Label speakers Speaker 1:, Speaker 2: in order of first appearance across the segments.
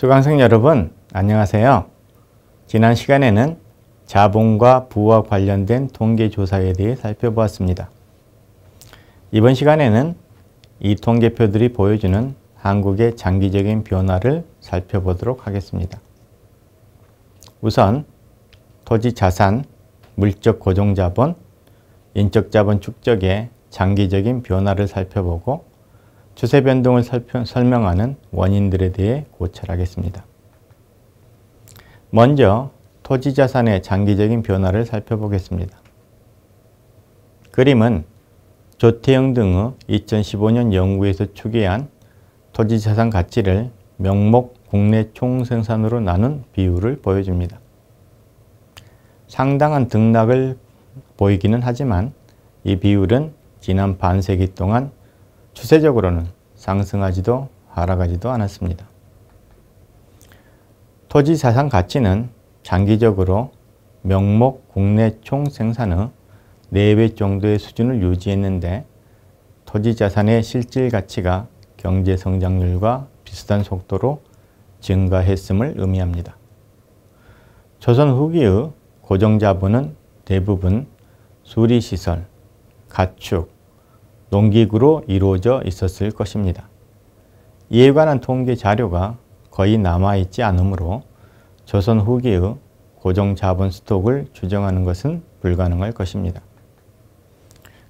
Speaker 1: 수강생 여러분 안녕하세요. 지난 시간에는 자본과 부와 관련된 통계조사에 대해 살펴보았습니다. 이번 시간에는 이 통계표들이 보여주는 한국의 장기적인 변화를 살펴보도록 하겠습니다. 우선 토지 자산, 물적 고정자본, 인적자본 축적의 장기적인 변화를 살펴보고 추세 변동을 설명하는 원인들에 대해 고찰하겠습니다. 먼저 토지 자산의 장기적인 변화를 살펴보겠습니다. 그림은 조태영 등의 2015년 연구에서 추계한 토지 자산 가치를 명목 국내 총생산으로 나눈 비율을 보여줍니다. 상당한 등락을 보이기는 하지만 이 비율은 지난 반세기 동안 추세적으로는 상승하지도 하락하지도 않았습니다. 토지 자산 가치는 장기적으로 명목 국내 총 생산의 4배 정도의 수준을 유지했는데 토지 자산의 실질 가치가 경제 성장률과 비슷한 속도로 증가했음을 의미합니다. 조선 후기의 고정자본은 대부분 수리시설, 가축, 농기구로 이루어져 있었을 것입니다. 이에 관한 통계 자료가 거의 남아있지 않으므로 조선 후기의 고정 자본 스톡을 추정하는 것은 불가능할 것입니다.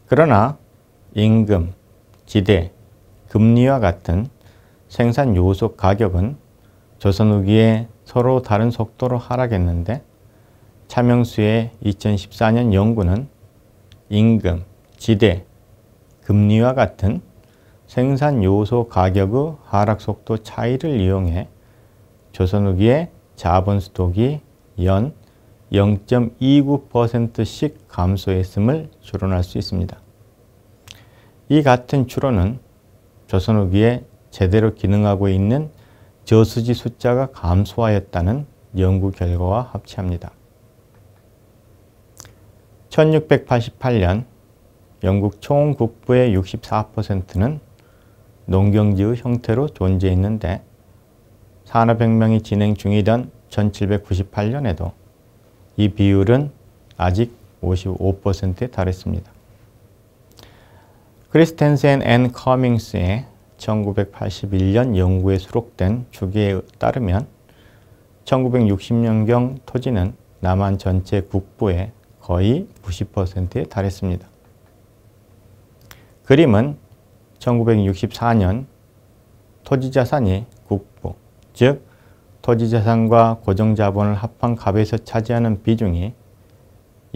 Speaker 1: 그러나 임금, 지대, 금리와 같은 생산 요소 가격은 조선 후기에 서로 다른 속도로 하락했는데 차명수의 2014년 연구는 임금, 지대, 금리와 같은 생산 요소 가격의 하락 속도 차이를 이용해 조선 후기의 자본 스톡이 연 0.29%씩 감소했음을 추론할 수 있습니다. 이 같은 추론은 조선 후기에 제대로 기능하고 있는 저수지 숫자가 감소하였다는 연구 결과와 합치합니다. 1688년 영국 총 국부의 64%는 농경지의 형태로 존재했는데 산업혁명이 진행 중이던 1798년에도 이 비율은 아직 55%에 달했습니다. Christensen and Cummings의 1981년 연구에 수록된 추계에 따르면 1960년경 토지는 남한 전체 국부의 거의 90%에 달했습니다. 그림은 1964년 토지자산이 국부, 즉 토지자산과 고정자본을 합한 값에서 차지하는 비중이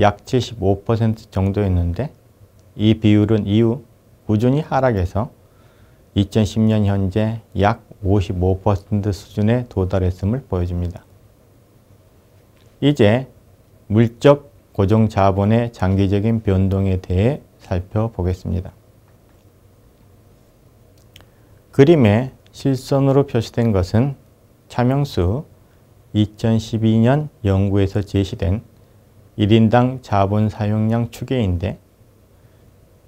Speaker 1: 약 75% 정도였는데 이 비율은 이후 꾸준히 하락해서 2010년 현재 약 55% 수준에 도달했음을 보여줍니다. 이제 물적 고정자본의 장기적인 변동에 대해 살펴보겠습니다. 그림에 실선으로 표시된 것은 차명수 2012년 연구에서 제시된 1인당 자본 사용량 추계인데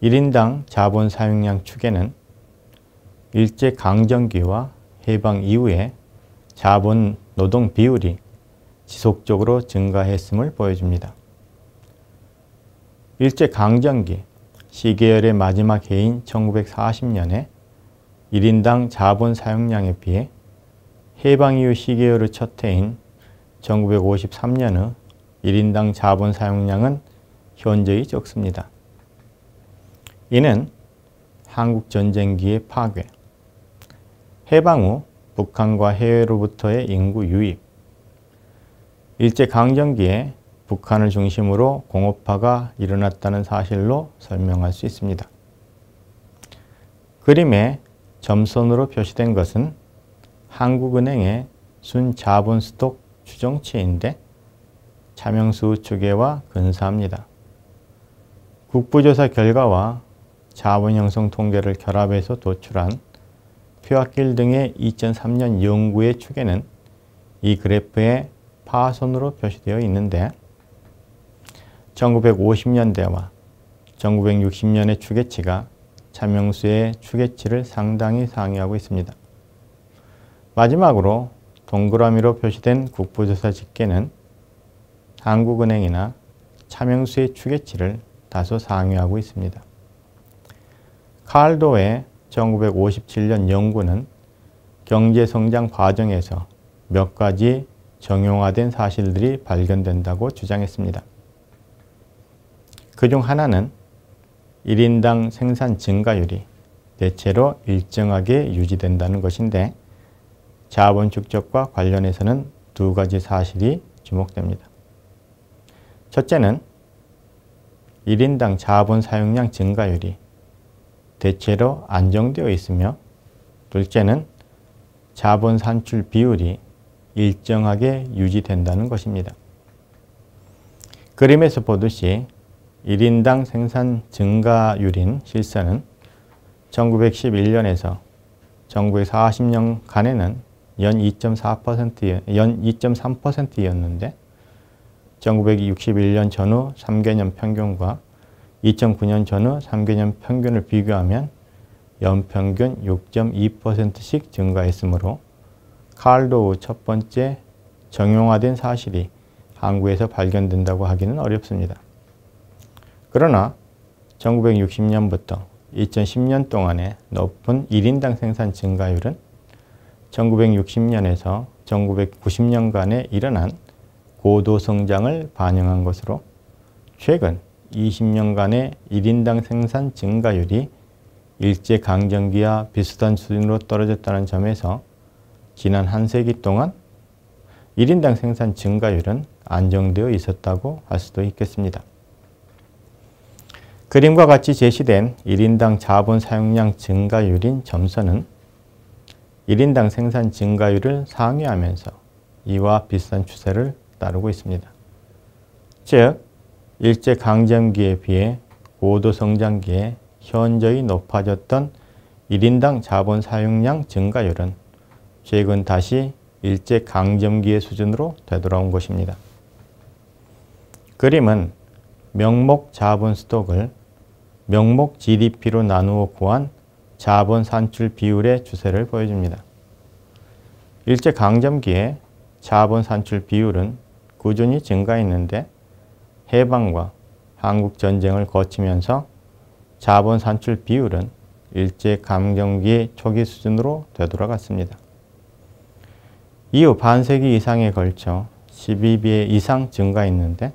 Speaker 1: 1인당 자본 사용량 추계는 일제 강점기와 해방 이후에 자본 노동 비율이 지속적으로 증가했음을 보여줍니다. 일제 강점기 시계열의 마지막 해인 1940년에 1인당 자본 사용량에 비해 해방 이후 시계열의 첫 해인 1953년의 1인당 자본 사용량은 현저히 적습니다. 이는 한국 전쟁기의 파괴, 해방 후 북한과 해외로부터의 인구 유입, 일제강점기에 북한을 중심으로 공업화가 일어났다는 사실로 설명할 수 있습니다. 그림에 점선으로 표시된 것은 한국은행의 순자본 스톡 추정치인데 차명수 추계와 근사합니다. 국부조사 결과와 자본 형성 통계를 결합해서 도출한 퓨아길 등의 2003년 연구의 추계는 이 그래프에 파선으로 표시되어 있는데 1950년대와 1960년의 추계치가 차명수의 추계치를 상당히 상회하고 있습니다. 마지막으로 동그라미로 표시된 국부조사 집계는 한국은행이나 차명수의 추계치를 다소 상회하고 있습니다. 칼도의 1957년 연구는 경제성장 과정에서 몇 가지 정형화된 사실들이 발견된다고 주장했습니다. 그 중 하나는 1인당 생산 증가율이 대체로 일정하게 유지된다는 것인데 자본 축적과 관련해서는 두 가지 사실이 주목됩니다. 첫째는 1인당 자본 사용량 증가율이 대체로 안정되어 있으며 둘째는 자본 산출 비율이 일정하게 유지된다는 것입니다. 그림에서 보듯이 1인당 생산 증가율인 실선은 1911년에서 1940년간에는 연 2.4%, 연 2.3%였는데 1961년 전후 3개년 평균과 2009년 전후 3개년 평균을 비교하면 연평균 6.2%씩 증가했으므로 칼도우 첫 번째 정형화된 사실이 한국에서 발견된다고 하기는 어렵습니다. 그러나 1960년부터 2010년 동안의 높은 1인당 생산 증가율은 1960년에서 1990년간에 일어난 고도 성장을 반영한 것으로 최근 20년간의 1인당 생산 증가율이 일제강점기와 비슷한 수준으로 떨어졌다는 점에서 지난 한 세기 동안 1인당 생산 증가율은 안정되어 있었다고 할 수도 있겠습니다. 그림과 같이 제시된 1인당 자본 사용량 증가율인 점선은 1인당 생산 증가율을 상회하면서 이와 비슷한 추세를 따르고 있습니다. 즉, 일제강점기에 비해 고도 성장기에 현저히 높아졌던 1인당 자본 사용량 증가율은 최근 다시 일제강점기의 수준으로 되돌아온 것입니다. 그림은 명목 자본 스톡을 명목 GDP로 나누어 구한 자본 산출 비율의 추세를 보여줍니다. 일제강점기에 자본 산출 비율은 꾸준히 증가했는데 해방과 한국전쟁을 거치면서 자본 산출 비율은 일제강점기 초기 수준으로 되돌아갔습니다. 이후 반세기 이상에 걸쳐 12배 이상 증가했는데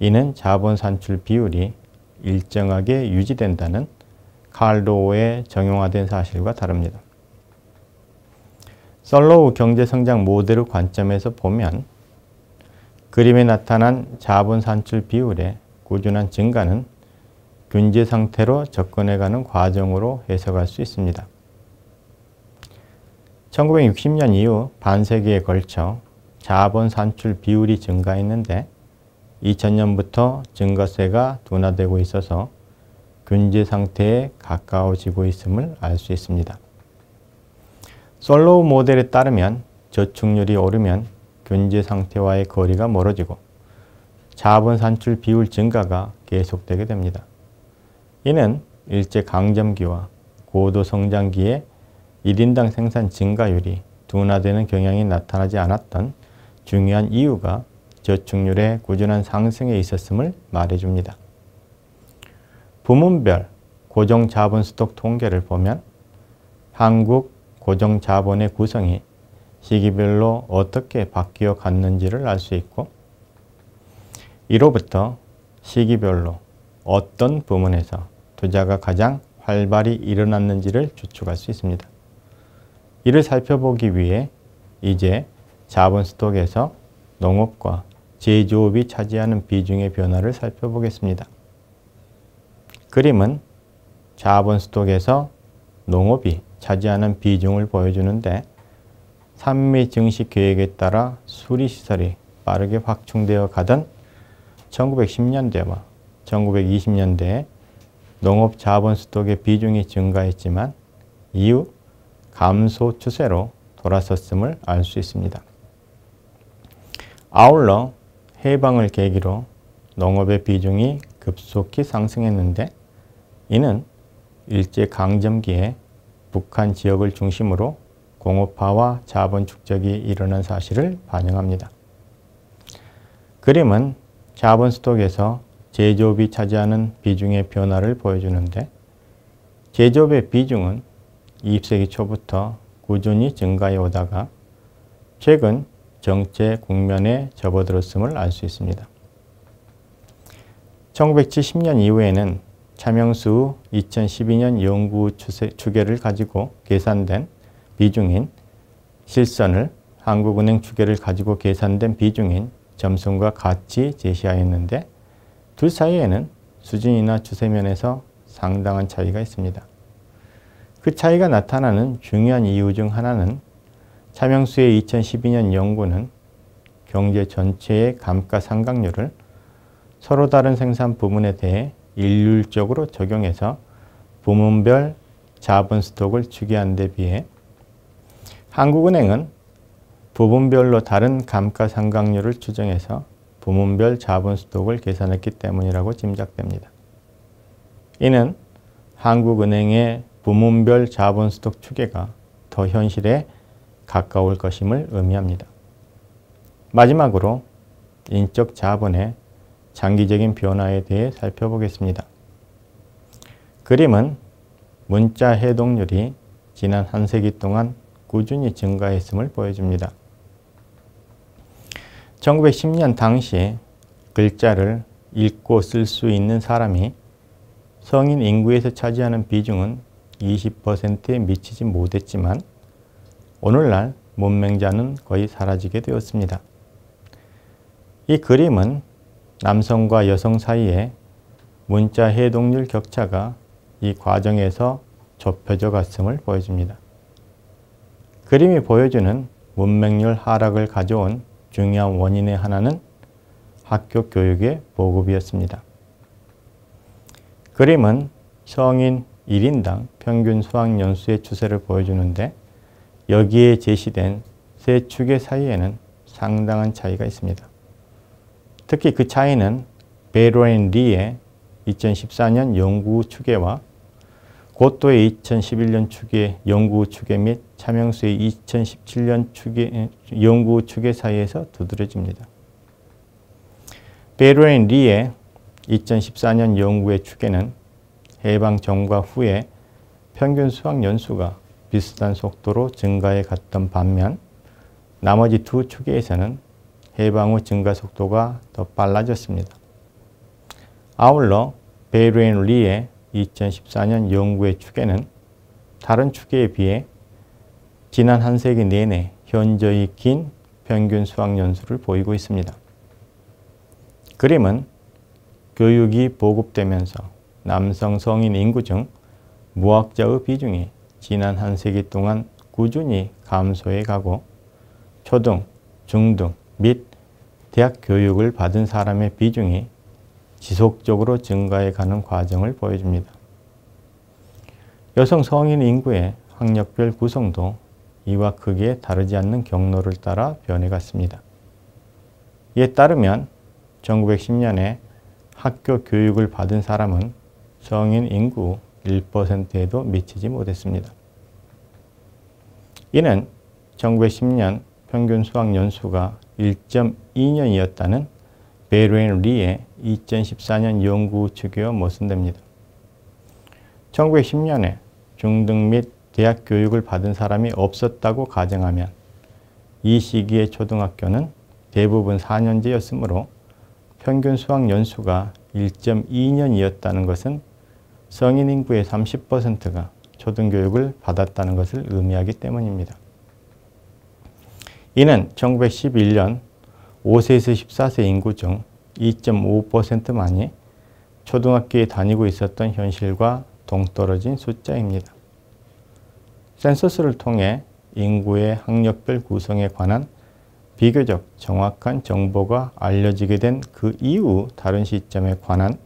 Speaker 1: 이는 자본 산출 비율이 일정하게 유지된다는 칼로우의 정형화된 사실과 다릅니다. 솔로우 경제성장 모델의 관점에서 보면 그림에 나타난 자본 산출 비율의 꾸준한 증가는 균제 상태로 접근해가는 과정으로 해석할 수 있습니다. 1960년 이후 반세기에 걸쳐 자본 산출 비율이 증가했는데 2000년부터 증가세가 둔화되고 있어서 균제 상태에 가까워지고 있음을 알 수 있습니다. 솔로우 모델에 따르면 저축률이 오르면 균제 상태와의 거리가 멀어지고 자본 산출 비율 증가가 계속되게 됩니다. 이는 일제 강점기와 고도 성장기에 1인당 생산 증가율이 둔화되는 경향이 나타나지 않았던 중요한 이유가 저축률의 꾸준한 상승에 있었음을 말해줍니다. 부문별 고정자본 스톡 통계를 보면 한국 고정자본의 구성이 시기별로 어떻게 바뀌어 갔는지를 알 수 있고 이로부터 시기별로 어떤 부문에서 투자가 가장 활발히 일어났는지를 추측할 수 있습니다. 이를 살펴보기 위해 이제 자본 스톡에서 농업과 제조업이 차지하는 비중의 변화를 살펴보겠습니다. 그림은 자본 스톡에서 농업이 차지하는 비중을 보여주는데 산미 증식 계획에 따라 수리시설이 빠르게 확충되어 가던 1910년대와 1920년대에 농업 자본 스톡의 비중이 증가했지만 이후 감소 추세로 돌아섰음을 알 수 있습니다. 아울러 해방을 계기로 농업의 비중이 급속히 상승했는데 이는 일제 강점기에 북한 지역을 중심으로 공업화와 자본 축적이 일어난 사실을 반영합니다. 그림은 자본 스톡에서 제조업이 차지하는 비중의 변화를 보여주는데 제조업의 비중은 20세기 초부터 꾸준히 증가해 오다가 최근 정체 국면에 접어들었음을 알 수 있습니다. 1970년 이후에는 차명수 2012년 연구 추계를 가지고 계산된 비중인 실선을 한국은행 추계를 가지고 계산된 비중인 점순과 같이 제시하였는데 둘 사이에는 수준이나 추세면에서 상당한 차이가 있습니다. 그 차이가 나타나는 중요한 이유 중 하나는 차명수의 2012년 연구는 경제 전체의 감가상각률을 서로 다른 생산 부문에 대해 일률적으로 적용해서 부문별 자본 스톡을 추계한 데 비해 한국은행은 부분별로 다른 감가상각률을 추정해서 부문별 자본 스톡을 계산했기 때문이라고 짐작됩니다. 이는 한국은행의 부문별 자본 스톡 추계가 더 현실에 가까울 것임을 의미합니다. 마지막으로 인적 자본의 장기적인 변화에 대해 살펴보겠습니다. 그림은 문자 해독률이 지난 한 세기 동안 꾸준히 증가했음을 보여줍니다. 1910년 당시 글자를 읽고 쓸 수 있는 사람이 성인 인구에서 차지하는 비중은 20%에 미치지 못했지만 오늘날 문맹자는 거의 사라지게 되었습니다. 이 그림은 남성과 여성 사이에 문자 해독률 격차가 이 과정에서 좁혀져 갔음을 보여줍니다. 그림이 보여주는 문맹률 하락을 가져온 중요한 원인의 하나는 학교 교육의 보급이었습니다. 그림은 성인 1인당 평균 수학연수의 추세를 보여주는데 여기에 제시된 세 축의 사이에는 상당한 차이가 있습니다. 특히 그 차이는 베로앤 리의 2014년 연구 추계와 고도의 2011년 추계, 연구 추계 및 차명수의 2017년 추계, 연구 추계 사이에서 두드러집니다. Barro and Lee의 2014년 연구의 추계는 해방 전과 후에 평균 수학 연수가 비슷한 속도로 증가해 갔던 반면 나머지 두 추계에서는 해방 후 증가 속도가 더 빨라졌습니다. 아울러 Barro and Lee의 2014년 연구의 추계는 다른 추계에 비해 지난 한 세기 내내 현저히 긴 평균 수학 연수를 보이고 있습니다. 그림은 교육이 보급되면서 남성 성인 인구 중 무학자의 비중이 지난 한 세기 동안 꾸준히 감소해 가고 초등, 중등 및 대학 교육을 받은 사람의 비중이 지속적으로 증가해 가는 과정을 보여줍니다. 여성 성인 인구의 학력별 구성도 이와 크게 다르지 않는 경로를 따라 변해갔습니다. 이에 따르면 1910년에 학교 교육을 받은 사람은 성인 인구 1%에도 미치지 못했습니다. 이는 1910년 평균 수학 연수가 1.2년이었다는 Barro and Lee의 2014년 연구 추계와 모순됩니다. 1910년에 중등 및 대학 교육을 받은 사람이 없었다고 가정하면 이 시기의 초등학교는 대부분 4년제였으므로 평균 수학 연수가 1.2년이었다는 것은 성인 인구의 30%가 초등교육을 받았다는 것을 의미하기 때문입니다. 이는 1911년 5세에서 14세 인구 중 2.5%만이 초등학교에 다니고 있었던 현실과 동떨어진 숫자입니다. 센서스를 통해 인구의 학력별 구성에 관한 비교적 정확한 정보가 알려지게 된 그 이후 다른 시점에 관한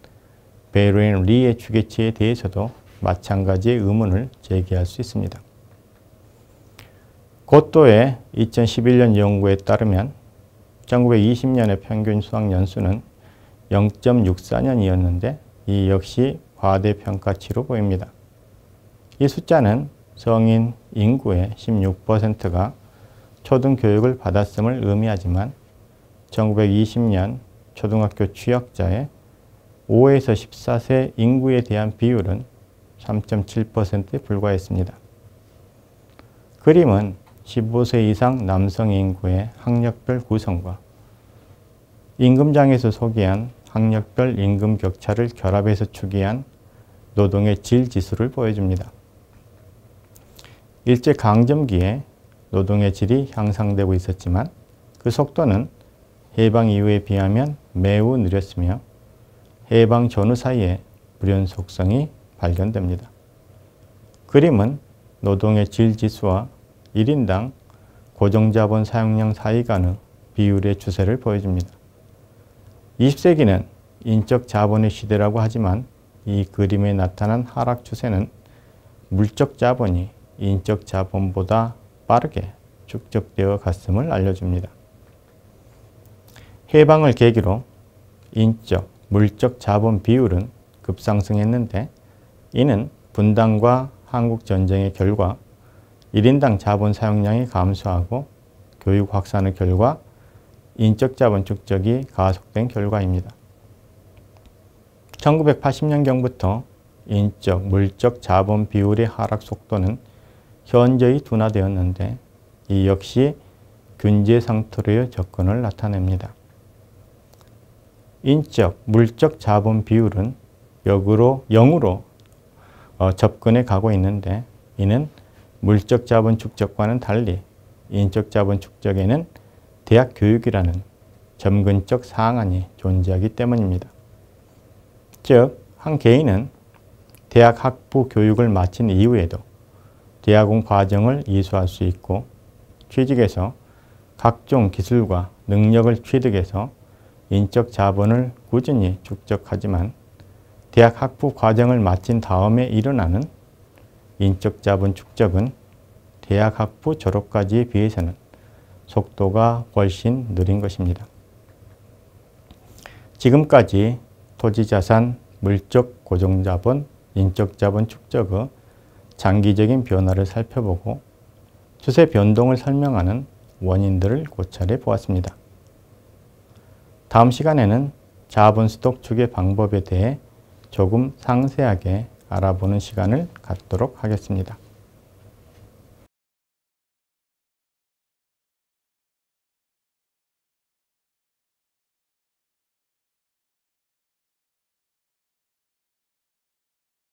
Speaker 1: Barro and Lee의 추계치에 대해서도 마찬가지의 의문을 제기할 수 있습니다. 고도의 2011년 연구에 따르면 1920년의 평균 수학 연수는 0.64년이었는데 이 역시 과대평가치로 보입니다. 이 숫자는 성인 인구의 16%가 초등교육을 받았음을 의미하지만 1920년 초등학교 취약자의 5에서 14세 인구에 대한 비율은 3.7%에 불과했습니다. 그림은 15세 이상 남성 인구의 학력별 구성과 임금장에서 소개한 학력별 임금 격차를 결합해서 추계한 노동의 질 지수를 보여줍니다. 일제 강점기에 노동의 질이 향상되고 있었지만 그 속도는 해방 이후에 비하면 매우 느렸으며 해방 전후 사이에 불연 속성이 발견됩니다. 그림은 노동의 질 지수와 1인당 고정자본 사용량 사이 간의 비율의 추세를 보여줍니다. 20세기는 인적 자본의 시대라고 하지만 이 그림에 나타난 하락 추세는 물적 자본이 인적 자본보다 빠르게 축적되어 갔음을 알려줍니다. 해방을 계기로 인적, 물적 자본 비율은 급상승했는데 이는 분단과 한국 전쟁의 결과 1인당 자본 사용량이 감소하고 교육 확산의 결과 인적 자본 축적이 가속된 결과입니다. 1980년경부터 인적, 물적 자본 비율의 하락 속도는 현저히 둔화되었는데 이 역시 균제 상태로의 접근을 나타냅니다. 인적, 물적 자본 비율은 역으로 0으로 어, 접근해 가고 있는데 이는 물적 자본 축적과는 달리 인적 자본 축적에는 대학 교육이라는 점근적 상한이 존재하기 때문입니다. 즉, 한 개인은 대학 학부 교육을 마친 이후에도 대학원 과정을 이수할 수 있고 취직에서 각종 기술과 능력을 취득해서 인적 자본을 꾸준히 축적하지만 대학 학부 과정을 마친 다음에 일어나는 인적 자본 축적은 대학 학부 졸업까지에 비해서는 속도가 훨씬 느린 것입니다. 지금까지 토지자산, 물적 고정자본, 인적 자본 축적의 장기적인 변화를 살펴보고 추세 변동을 설명하는 원인들을 고찰해 보았습니다. 다음 시간에는 자본 스톡 추계 방법에 대해 조금 상세하게 알아보는 시간을 갖도록 하겠습니다.